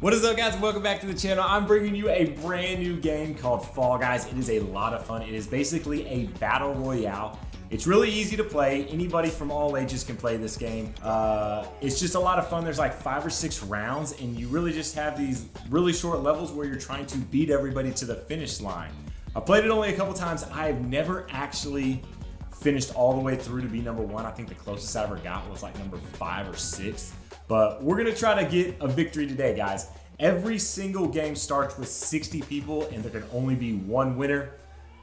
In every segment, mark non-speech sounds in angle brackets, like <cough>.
What is up guys? Welcome back to the channel. I'm bringing you a brand new game called Fall Guys. It is a lot of fun. It is basically a battle royale. It's really easy to play. Anybody from all ages can play this game. Uh, it's just a lot of fun. There's like five or six rounds and you really just have these really short levels where you're trying to beat everybody to the finish line. I played it only a couple times. I have never actually finished all the way through to be number one. I think the closest I ever got was like number five or six. But we're gonna try to get a victory today, guys. Every single game starts with 60 people and there can only be one winner.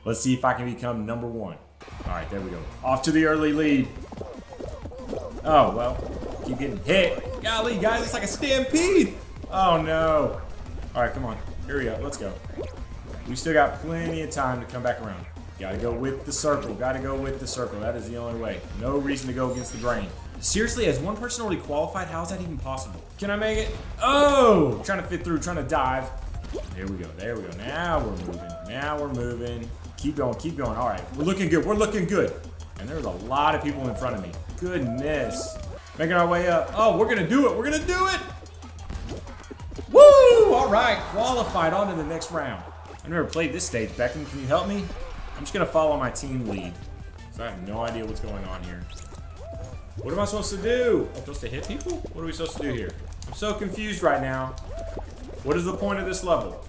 Let's see if I can become number one. All right, there we go. Off to the early lead. Oh, well, keep getting hit. Golly, guys, it's like a stampede. Oh, no. All right, come on. Hurry up. Let's go. We still got plenty of time to come back around. Gotta go with the circle. Gotta go with the circle. That is the only way. No reason to go against the grain. Seriously, has one person already qualified? How is that even possible? Can I make it? Oh! Trying to fit through, trying to dive. There we go. There we go. Now we're moving. Now we're moving. Keep going. Keep going. All right. We're looking good. We're looking good. And there's a lot of people in front of me. Goodness. Making our way up. Oh, we're going to do it. We're going to do it. Woo! All right. Qualified on to the next round. I've never played this stage. Beckham, can you help me? I'm just going to follow my team lead. So I have no idea what's going on here. What am I supposed to do? I'm supposed to hit people? What are we supposed to do here? I'm so confused right now. What is the point of this level?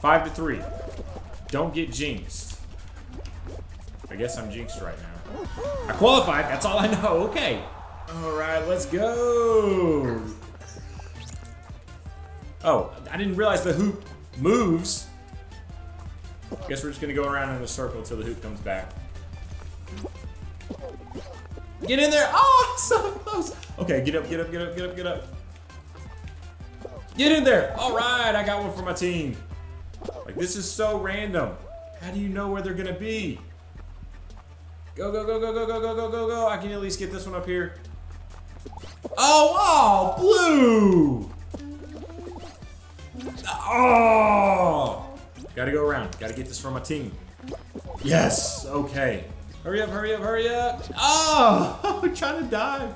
Five to three. Don't get jinxed. I guess I'm jinxed right now. I qualified. That's all I know. Okay. All right, let's go. Oh, I didn't realize the hoop moves. Guess we're just gonna go around in a circle until the hoop comes back. Get in there! Oh, so close! Okay, get up, get up, get up, get up, get up. Get in there! Alright, I got one for my team. Like, this is so random. How do you know where they're gonna be? Go, go, go, go, go, go, go, go, go, go. I can at least get this one up here. Oh, oh, blue! Oh! Gotta go around. Gotta get this for my team. Yes! Okay. Hurry up, hurry up, hurry up. Oh, <laughs> I'm trying to dive.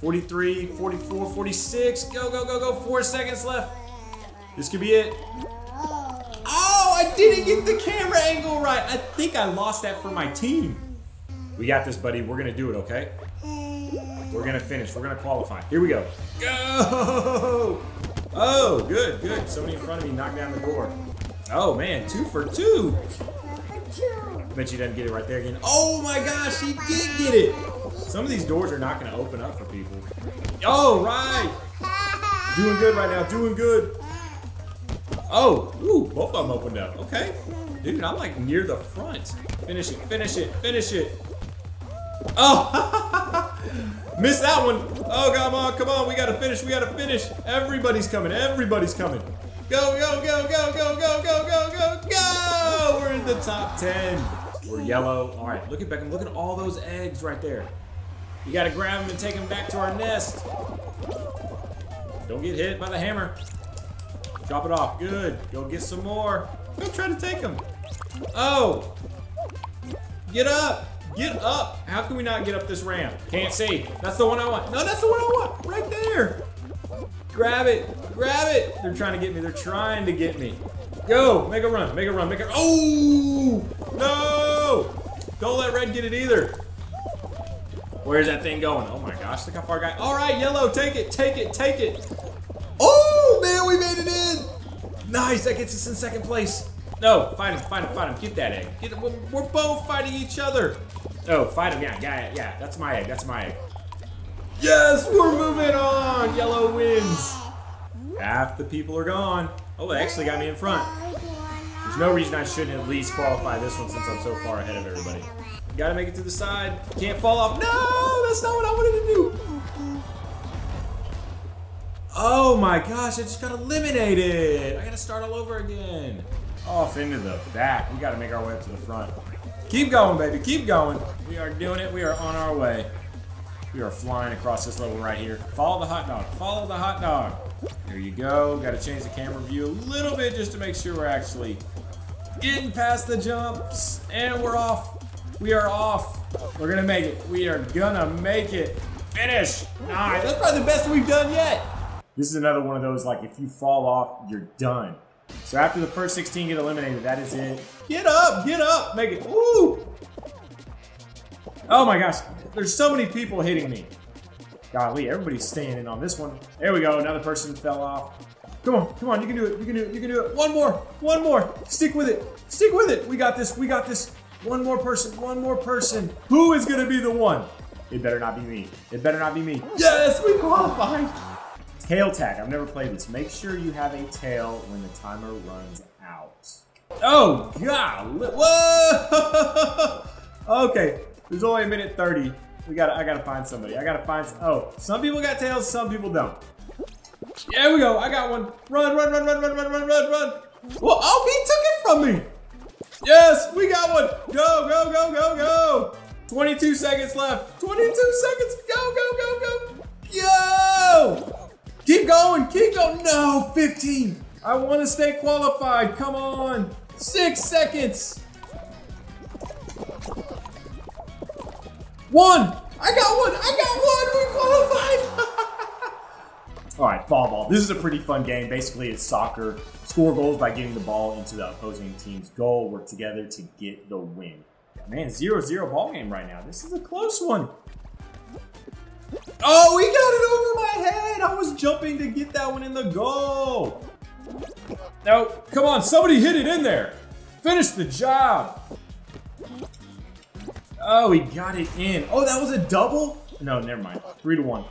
43, 44, 46. Go, go, go, go. Four seconds left. This could be it. Oh, I didn't get the camera angle right. I think I lost that for my team. We got this, buddy. We're going to do it, okay? We're going to finish. We're going to qualify. Here we go. Go! <laughs> Oh, good, good. Somebody in front of me knocked down the door. Oh, man. Two for two. Bet you doesn't get it right there again. Oh my gosh, he did get it. Some of these doors are not going to open up for people. Oh, right. Doing good right now. Doing good. Oh, ooh, both of them opened up. Okay. Dude, I'm like near the front. Finish it, finish it, finish it. Oh, <laughs> missed that one. Oh, come on, come on. We got to finish. We got to finish. Everybody's coming. Everybody's coming. Go, go, go, go, go, go, go, go, go, go! We're in the top 10. We're yellow. All right, look at Beckham. Look at all those eggs right there. You got to grab them and take them back to our nest. Don't get hit by the hammer. Drop it off. Good. Go get some more. Go try to take them. Oh! Get up! Get up! How can we not get up this ramp? Can't see. That's the one I want. No, that's the one I want. Right there. Grab it. Grab it. They're trying to get me. They're trying to get me. Go. Make a run. Make a run. Make a. Oh! No! Don't let red get it either. Where's that thing going? Oh my gosh. Look how far got. All right, yellow. Take it. Take it. Take it. Oh, man. We made it in. Nice. That gets us in second place. No. Fight him. Fight him. Fight him. Get that egg. Get it. We're, we're both fighting each other. Oh, fight him. Yeah. Yeah. Yeah. That's my egg. That's my egg. Yes, we're moving on. Yellow wins. Half the people are gone. Oh, they actually got me in front. There's no reason I shouldn't at least qualify this one since I'm so far ahead of everybody. Gotta make it to the side. Can't fall off. No, that's not what I wanted to do. Oh my gosh, I just got eliminated. I gotta start all over again. Off into the back. We gotta make our way up to the front. Keep going, baby. Keep going. We are doing it. We are on our way. We are flying across this level right here. Follow the hot dog. Follow the hot dog. There you go. Got to change the camera view a little bit just to make sure we're actually getting past the jumps. And we're off. We are off. We're going to make it. We are going to make it. Finish. Nice. That's probably the best we've done yet. This is another one of those, like, if you fall off, you're done. So after the first 16 get eliminated, that is it. Get up, get up, make it, woo! Oh my gosh, there's so many people hitting me. Golly, everybody's staying in on this one. There we go, another person fell off. Come on, come on, you can do it, you can do it, you can do it. One more, one more. Stick with it, stick with it. We got this, we got this. One more person, one more person. Who is gonna be the one? It better not be me. It better not be me. Yes, we qualified. Tail tag, I've never played this. Make sure you have a tail when the timer runs out. Oh, God. Whoa. <laughs> okay, there's only a minute 30. We gotta, I gotta find somebody. I gotta find, oh, some people got tails, some people don't. There we go, I got one. Run, run, run, run, run, run, run, run, run. Well, oh, he took it from me. Yes, we got one. Go, go, go, go, go. 22 seconds left. 22 seconds. Go, go, go, go. Yo! Keep going, keep going. No, 15. I want to stay qualified. Come on. Six seconds. One! I got one! I got one! We qualified! <laughs> All right, fall ball. This is a pretty fun game. Basically, it's soccer. Score goals by getting the ball into the opposing team's goal. Work together to get the win. Man, 0-0 ball game right now. This is a close one. Oh, we got it over my head. I was jumping to get that one in the goal. No, come on. Somebody hit it in there. Finish the job. Oh, he got it in. Oh, that was a double? No, never mind. Three to one.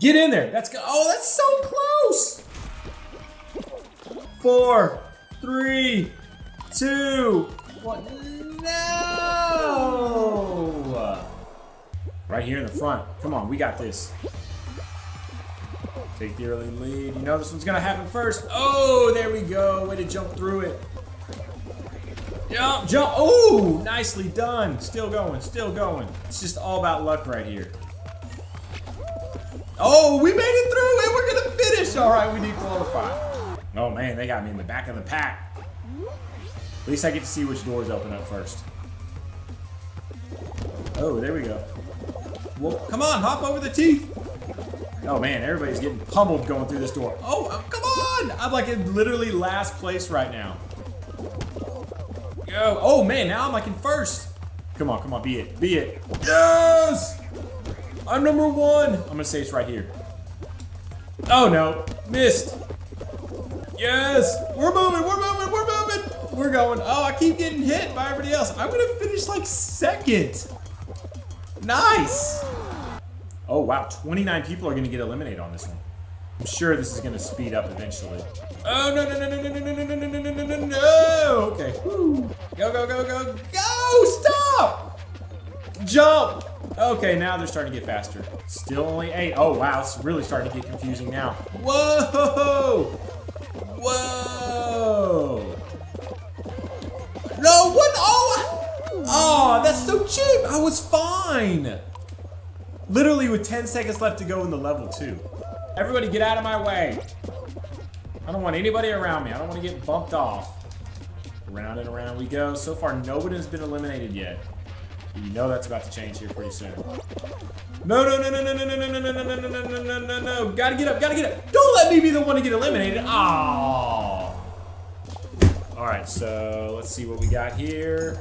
Get in there. That's go. Oh, that's so close. Four, three, two, one. No. Right here in the front. Come on, we got this. Take the early lead. You know this one's gonna happen first. Oh, there we go. Way to jump through it. Jump, jump. Oh, nicely done. Still going, still going. It's just all about luck right here. Oh, we made it through and we're to finish. All right, we need qualify. Oh, man, they got me in the back of the pack. At least I get to see which doors open up first. Oh, there we go. Well, come on, hop over the teeth. Oh, man, everybody's getting pummeled going through this door. Oh, uh, come on. I'm like in literally last place right now. Go. Oh, man, now I'm like in first. Come on, come on, be it, be it. Yes! I'm number one. I'm gonna say it's right here. Oh, no, missed. Yes, we're moving, we're moving, we're moving. We're going. Oh, I keep getting hit by everybody else. I'm gonna finish like second. Nice. Oh, wow, 29 people are gonna get eliminated on this one. I'm sure this is gonna speed up eventually. Oh no no no no no no no no no no no no no Okay. Go go go go go! Stop! Jump! Okay, now they're starting to get faster. Still only eight. Oh wow, it's really starting to get confusing now. Whoa! Whoa! No, what? Oh! Oh, that's so cheap! I was fine! Literally with 10 seconds left to go in the level 2. Everybody get out of my way. I don't want anybody around me. I don't want to get bumped off. Around and around we go. So far, nobody has been eliminated yet. You know that's about to change here pretty soon. No, no, no, no, no, no, no, no, no, no, no, no, no, no, no, no. Gotta get up, gotta get up. Don't let me be the one to get eliminated. Oh. All right, so let's see what we got here.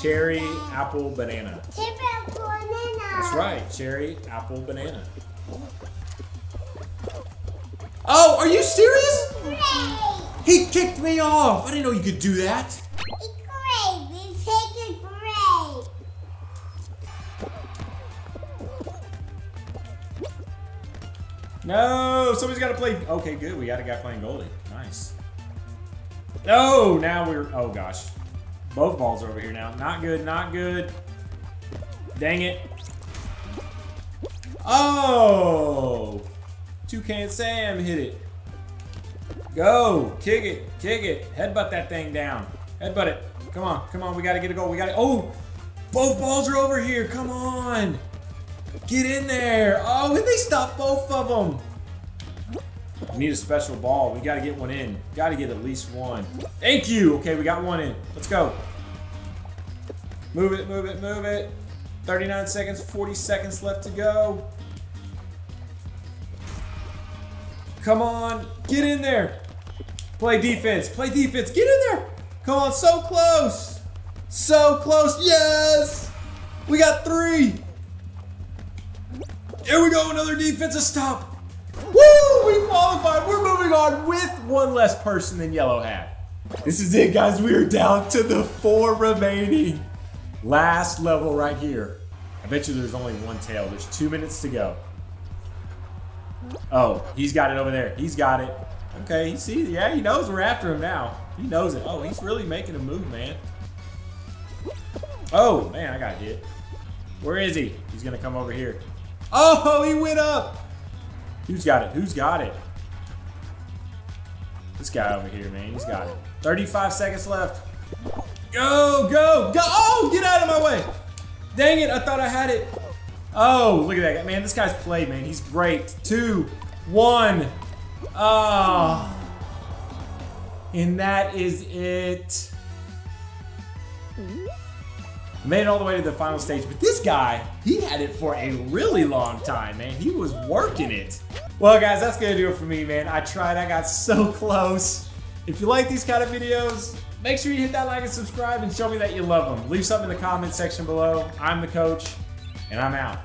Cherry, apple, banana. Cherry, apple, banana. That's right, cherry, apple, banana. Oh, are you serious? He kicked me off. I didn't know you could do that. No, somebody's got to play. Okay, good. We got a guy playing goalie. Nice. No, now we're. Oh gosh, both balls are over here now. Not good. Not good. Dang it. Oh, Toucan Sam hit it. Go, kick it, kick it, headbutt that thing down. Headbutt it. Come on, come on. We gotta get a goal. We gotta. Oh, both balls are over here. Come on. Get in there. Oh, and they stopped both of them. We need a special ball. We got to get one in. Got to get at least one. Thank you. Okay, we got one in. Let's go. Move it, move it, move it. 39 seconds, 40 seconds left to go. Come on, get in there. Play defense, play defense, get in there. Come on, so close. So close, yes. We got three. Here we go, another defensive stop. Woo, we qualified. We're moving on with one less person than Yellow had. This is it, guys. We are down to the four remaining. Last level right here. I bet you there's only one tail. There's two minutes to go. Oh, he's got it over there. He's got it. Okay, he sees. Yeah, he knows we're after him now. He knows it. Oh, he's really making a move, man. Oh, man, I got hit. Where is he? He's going to come over here. Oh, he went up. Who's got it? Who's got it? This guy over here, man. He's got it. 35 seconds left. Go, go, go. Oh, get out of my way. Dang it. I thought I had it. Oh, look at that. Man, this guy's played, man. He's great. Two, one. Ah. Oh. And that is it. Made it all the way to the final stage, but this guy, he had it for a really long time, man. He was working it. Well, guys, that's gonna do it for me, man. I tried, I got so close. If you like these kind of videos, make sure you hit that like and subscribe and show me that you love them. Leave something in the comment section below. I'm the coach, and I'm out.